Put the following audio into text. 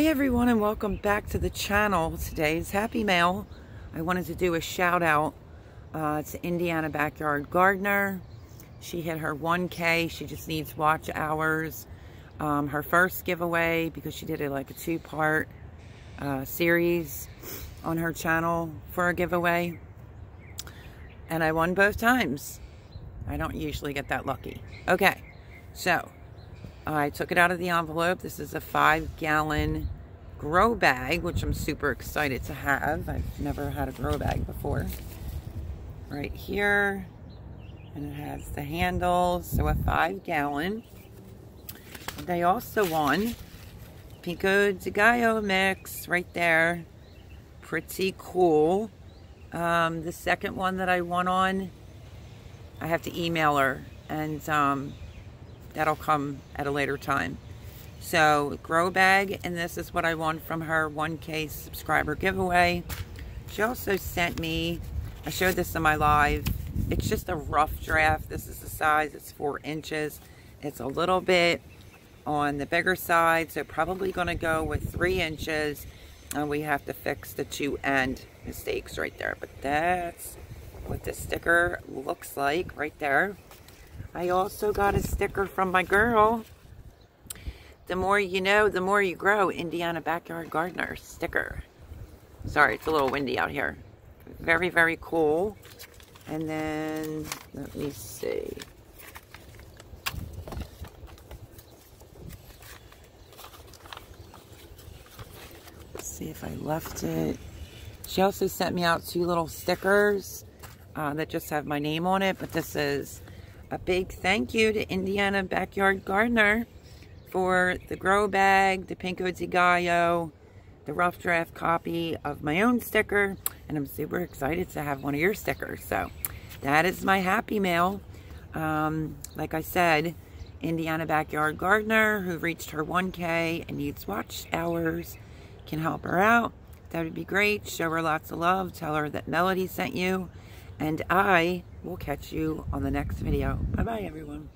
Hey everyone and welcome back to the channel. Today's Happy Mail. I wanted to do a shout out uh, to Indiana Backyard Gardener. She hit her 1K. She just needs watch hours. Um, her first giveaway because she did it like a two-part uh, series on her channel for a giveaway. And I won both times. I don't usually get that lucky. Okay, so I took it out of the envelope. This is a five gallon grow bag, which I'm super excited to have. I've never had a grow bag before. Right here. And it has the handles, so a five gallon. They also won Pico de Gallo mix right there. Pretty cool. Um, the second one that I won on, I have to email her and um, that'll come at a later time. So grow bag, and this is what I won from her 1K subscriber giveaway. She also sent me, I showed this in my live, it's just a rough draft. This is the size, it's four inches. It's a little bit on the bigger side, so probably gonna go with three inches. And we have to fix the two end mistakes right there. But that's what the sticker looks like right there. I also got a sticker from my girl. The more you know, the more you grow. Indiana Backyard Gardener sticker. Sorry, it's a little windy out here. Very, very cool. And then, let me see. Let's see if I left it. She also sent me out two little stickers uh, that just have my name on it, but this is a big thank you to Indiana Backyard Gardener for the grow bag, the Pico de the rough draft copy of my own sticker, and I'm super excited to have one of your stickers. So that is my happy mail. Um, like I said, Indiana Backyard Gardener who reached her 1K and needs watch hours can help her out. That would be great. Show her lots of love. Tell her that Melody sent you. And I will catch you on the next video. Bye-bye, everyone.